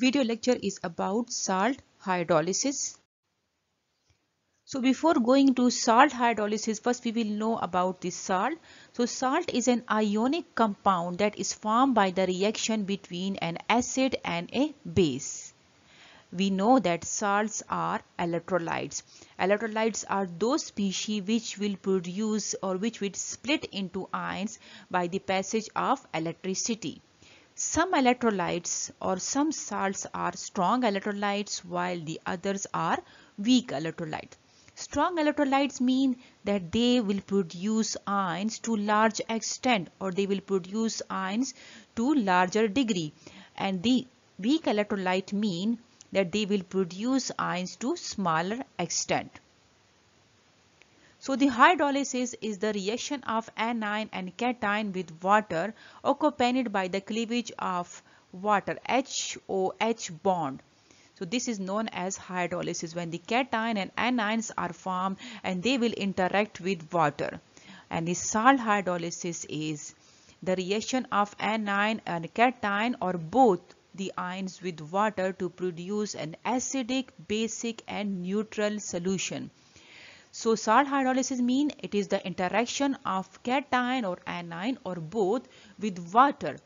video lecture is about salt hydrolysis. So before going to salt hydrolysis, first we will know about the salt. So salt is an ionic compound that is formed by the reaction between an acid and a base. We know that salts are electrolytes. Electrolytes are those species which will produce or which will split into ions by the passage of electricity. Some electrolytes or some salts are strong electrolytes while the others are weak electrolytes. Strong electrolytes mean that they will produce ions to large extent or they will produce ions to larger degree and the weak electrolyte mean that they will produce ions to smaller extent. So the hydrolysis is the reaction of anion and cation with water accompanied by the cleavage of water HOH bond. So this is known as hydrolysis when the cation and anions are formed and they will interact with water. And the salt hydrolysis is the reaction of anion and cation or both the ions with water to produce an acidic, basic and neutral solution. So salt hydrolysis mean it is the interaction of cation or anion or both with water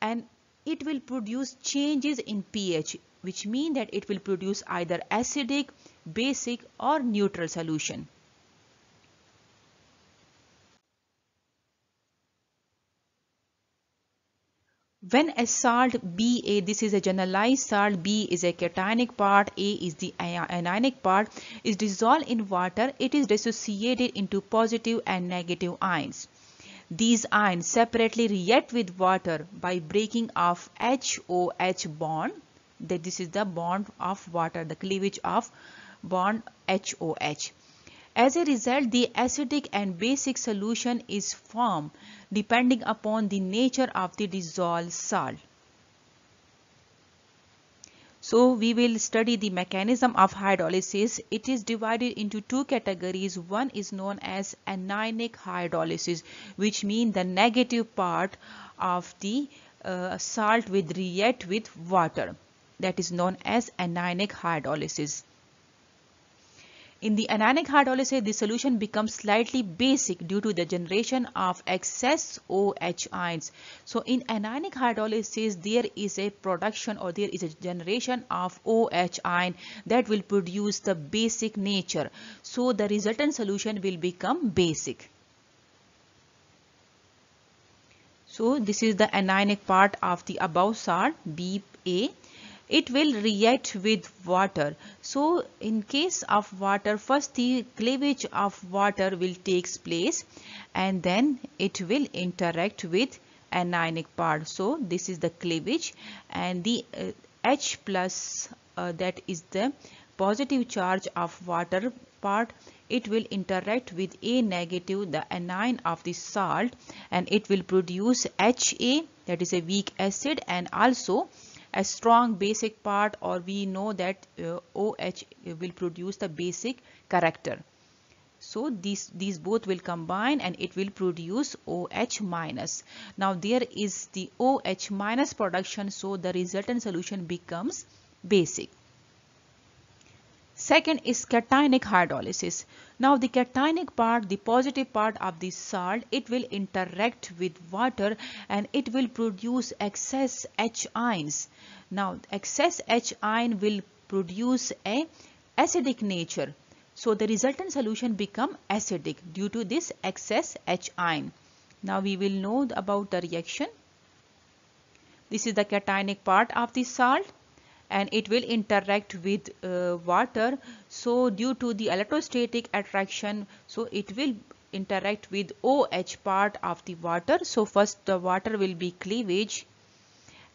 and it will produce changes in pH which mean that it will produce either acidic, basic or neutral solution. When a salt Ba, this is a generalized salt, B is a cationic part, A is the anionic part, is dissolved in water, it is dissociated into positive and negative ions. These ions separately react with water by breaking off HOH bond, that this is the bond of water, the cleavage of bond HOH. As a result, the acidic and basic solution is formed depending upon the nature of the dissolved salt. So we will study the mechanism of hydrolysis. It is divided into two categories. One is known as anionic hydrolysis which means the negative part of the uh, salt will react with water. That is known as anionic hydrolysis. In the anionic hydrolysis, the solution becomes slightly basic due to the generation of excess OH ions. So in anionic hydrolysis, there is a production or there is a generation of OH ion that will produce the basic nature. So the resultant solution will become basic. So this is the anionic part of the above salt BA it will react with water. So in case of water, first the cleavage of water will takes place and then it will interact with anionic part. So this is the cleavage and the uh, H plus uh, that is the positive charge of water part it will interact with A negative the anion of the salt and it will produce HA that is a weak acid and also a strong basic part or we know that uh, OH will produce the basic character. So these, these both will combine and it will produce OH minus. Now there is the OH minus production so the resultant solution becomes basic. Second is cationic hydrolysis. Now the cationic part, the positive part of the salt, it will interact with water and it will produce excess H ions. Now excess H ion will produce a acidic nature. So the resultant solution become acidic due to this excess H ion. Now we will know about the reaction. This is the cationic part of the salt and it will interact with uh, water. So due to the electrostatic attraction so it will interact with OH part of the water. So first the water will be cleavage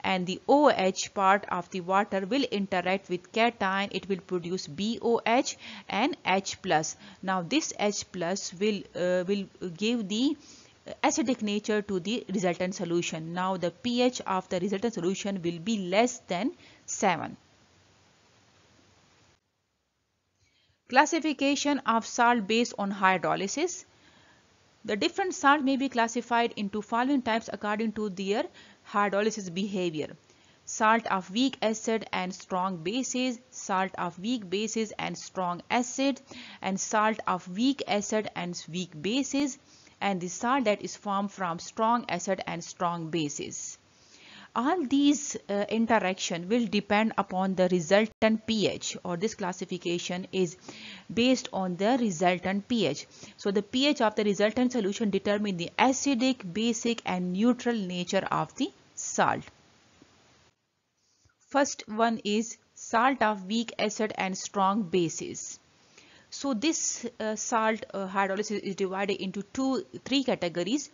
and the OH part of the water will interact with cation. It will produce BOH and H plus. Now this H plus will uh, will give the acidic nature to the resultant solution now the pH of the resultant solution will be less than 7. Classification of salt based on hydrolysis. The different salt may be classified into following types according to their hydrolysis behavior. salt of weak acid and strong bases, salt of weak bases and strong acid, and salt of weak acid and weak bases, and the salt that is formed from strong acid and strong bases. All these uh, interaction will depend upon the resultant pH or this classification is based on the resultant pH. So the pH of the resultant solution determine the acidic, basic and neutral nature of the salt. First one is salt of weak acid and strong bases. So this uh, salt uh, hydrolysis is divided into two, three categories.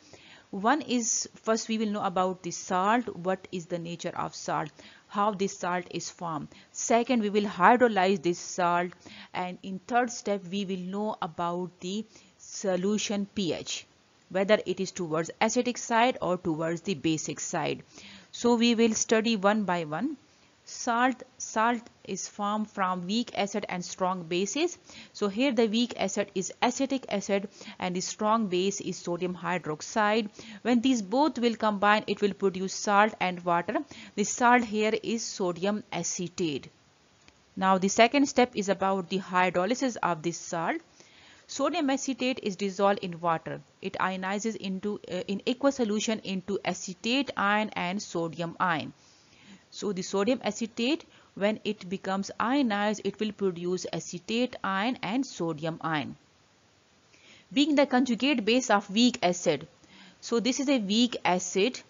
One is first we will know about the salt, what is the nature of salt, how this salt is formed. Second we will hydrolyze this salt and in third step we will know about the solution pH whether it is towards acidic side or towards the basic side. So we will study one by one salt salt is formed from weak acid and strong bases. So here the weak acid is acetic acid and the strong base is sodium hydroxide. When these both will combine it will produce salt and water. The salt here is sodium acetate. Now the second step is about the hydrolysis of this salt. Sodium acetate is dissolved in water. It ionizes into uh, in aqueous solution into acetate ion and sodium ion. So the sodium acetate when it becomes ionized it will produce acetate ion and sodium ion. Being the conjugate base of weak acid. So this is a weak acid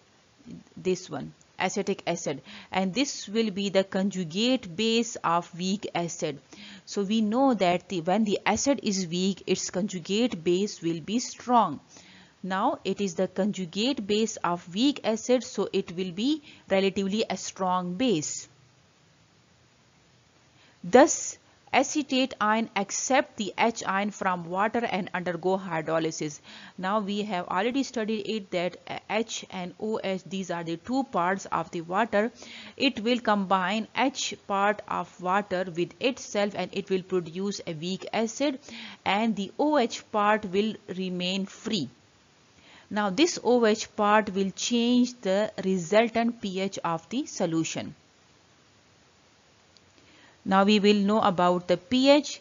this one acetic acid and this will be the conjugate base of weak acid. So we know that the, when the acid is weak its conjugate base will be strong. Now it is the conjugate base of weak acid so it will be relatively a strong base. Thus acetate ion accept the H ion from water and undergo hydrolysis. Now we have already studied it that uh, H and OH these are the two parts of the water. It will combine H part of water with itself and it will produce a weak acid and the OH part will remain free. Now this OH part will change the resultant pH of the solution. Now we will know about the pH.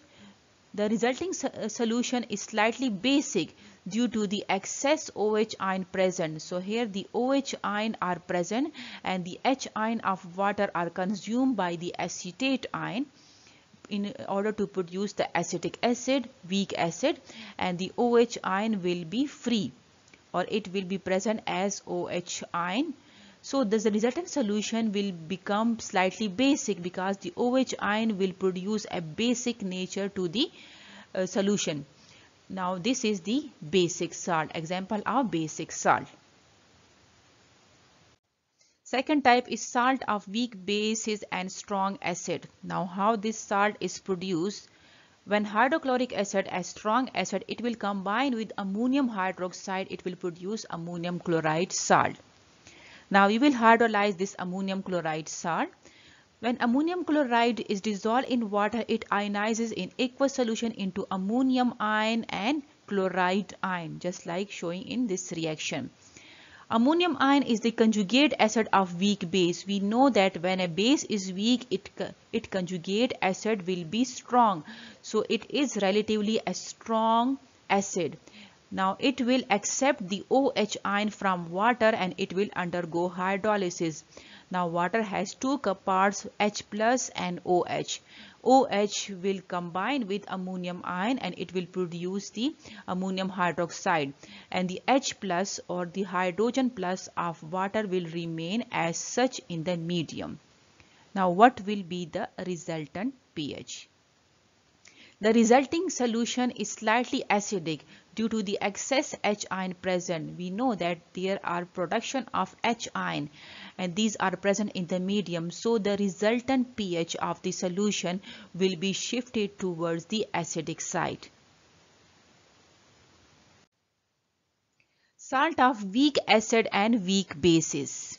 The resulting uh, solution is slightly basic due to the excess OH ion present. So here the OH ion are present and the H ion of water are consumed by the acetate ion in order to produce the acetic acid, weak acid and the OH ion will be free or it will be present as OH ion. So this the resultant solution will become slightly basic because the OH ion will produce a basic nature to the uh, solution. Now this is the basic salt, example of basic salt. Second type is salt of weak bases and strong acid. Now how this salt is produced when hydrochloric acid as strong acid, it will combine with ammonium hydroxide, it will produce ammonium chloride salt. Now we will hydrolyze this ammonium chloride salt. When ammonium chloride is dissolved in water, it ionizes in aqueous solution into ammonium ion and chloride ion, just like showing in this reaction. Ammonium ion is the conjugate acid of weak base. We know that when a base is weak, it, it conjugate acid will be strong. So it is relatively a strong acid. Now it will accept the OH ion from water and it will undergo hydrolysis. Now water has two parts H plus and OH. OH will combine with ammonium ion and it will produce the ammonium hydroxide and the H plus or the hydrogen plus of water will remain as such in the medium. Now what will be the resultant pH? The resulting solution is slightly acidic due to the excess H ion present. We know that there are production of H ion and these are present in the medium. So the resultant pH of the solution will be shifted towards the acidic side. Salt of weak acid and weak bases.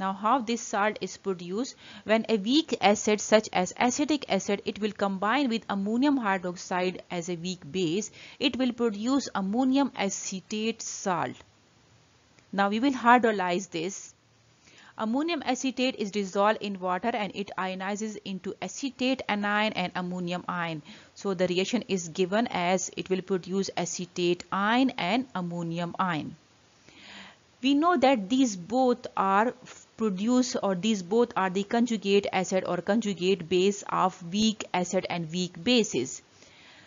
Now how this salt is produced? When a weak acid such as acetic acid, it will combine with ammonium hydroxide as a weak base. It will produce ammonium acetate salt. Now we will hydrolyze this. Ammonium acetate is dissolved in water and it ionizes into acetate anion and ammonium ion. So the reaction is given as it will produce acetate ion and ammonium ion. We know that these both are produced or these both are the conjugate acid or conjugate base of weak acid and weak bases.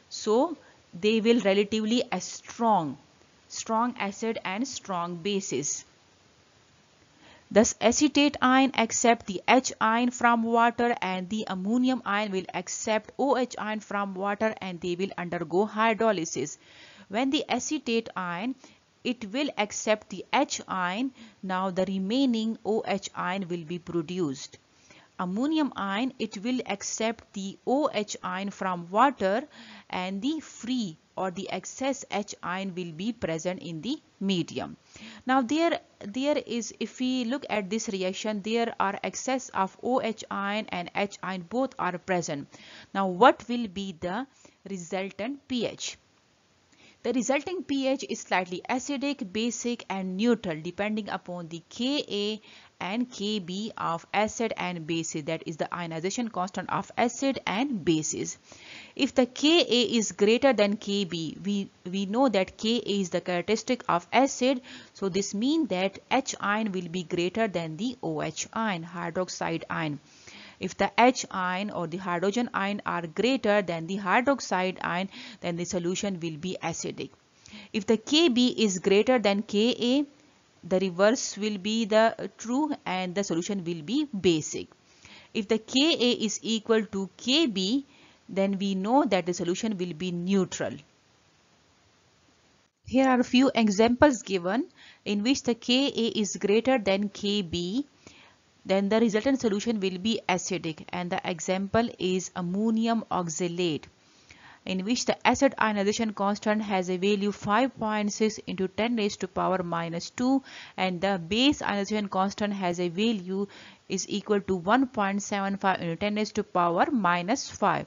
So they will relatively a strong, strong acid and strong bases. Thus acetate ion accept the H ion from water and the ammonium ion will accept OH ion from water and they will undergo hydrolysis. When the acetate ion it will accept the H ion now the remaining OH ion will be produced. Ammonium ion it will accept the OH ion from water and the free or the excess H ion will be present in the medium. Now there, there is, if we look at this reaction, there are excess of OH ion and H ion both are present. Now what will be the resultant pH? The resulting pH is slightly acidic, basic and neutral depending upon the Ka and Kb of acid and bases that is the ionization constant of acid and bases. If the Ka is greater than Kb, we, we know that Ka is the characteristic of acid. So this means that H ion will be greater than the OH ion, hydroxide ion. If the H ion or the hydrogen ion are greater than the hydroxide ion, then the solution will be acidic. If the Kb is greater than Ka, the reverse will be the uh, true and the solution will be basic. If the Ka is equal to Kb, then we know that the solution will be neutral. Here are a few examples given in which the Ka is greater than Kb then the resultant solution will be acidic and the example is ammonium oxalate in which the acid ionization constant has a value 5.6 into 10 raised to power minus 2 and the base ionization constant has a value is equal to 1.75 into 10 raised to power minus 5.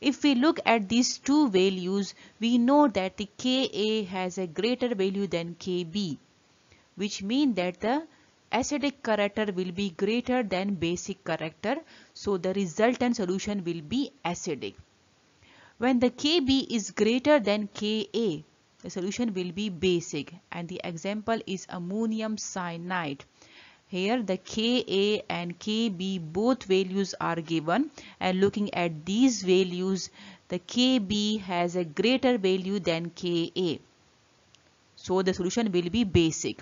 If we look at these two values, we know that the Ka has a greater value than Kb, which means that the acidic character will be greater than basic character. So the resultant solution will be acidic. When the Kb is greater than Ka, the solution will be basic and the example is ammonium cyanide. Here the Ka and Kb both values are given and looking at these values the Kb has a greater value than Ka. So the solution will be basic.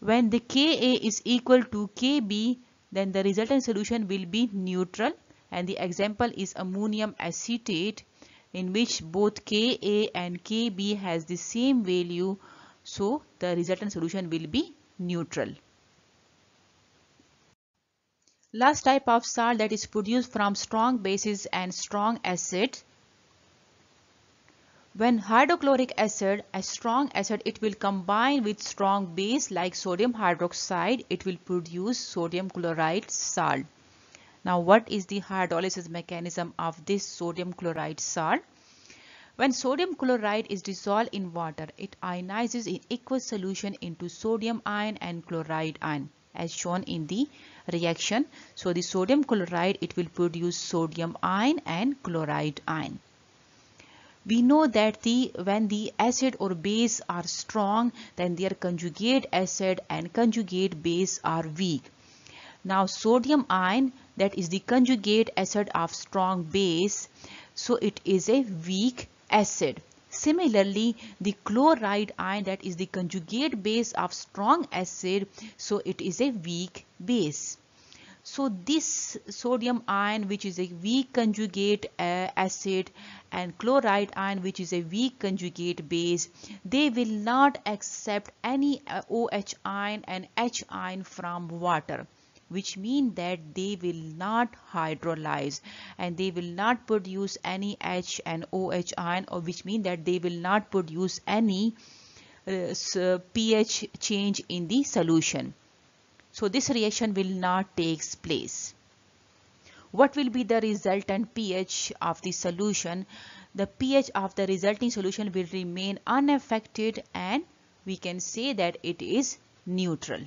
When the Ka is equal to Kb then the resultant solution will be neutral and the example is ammonium acetate in which both Ka and Kb has the same value so the resultant solution will be neutral. Last type of salt that is produced from strong bases and strong acid. When hydrochloric acid, a strong acid, it will combine with strong base like sodium hydroxide, it will produce sodium chloride salt. Now what is the hydrolysis mechanism of this sodium chloride salt? When sodium chloride is dissolved in water, it ionizes in aqueous solution into sodium ion and chloride ion as shown in the reaction. So the sodium chloride it will produce sodium ion and chloride ion. We know that the when the acid or base are strong then their conjugate acid and conjugate base are weak. Now sodium ion that is the conjugate acid of strong base so it is a weak acid. Similarly, the chloride ion that is the conjugate base of strong acid, so it is a weak base. So this sodium ion which is a weak conjugate uh, acid and chloride ion which is a weak conjugate base, they will not accept any uh, OH ion and H ion from water which mean that they will not hydrolyze and they will not produce any H and OH ion or which mean that they will not produce any uh, pH change in the solution. So this reaction will not takes place. What will be the resultant pH of the solution? The pH of the resulting solution will remain unaffected and we can say that it is neutral.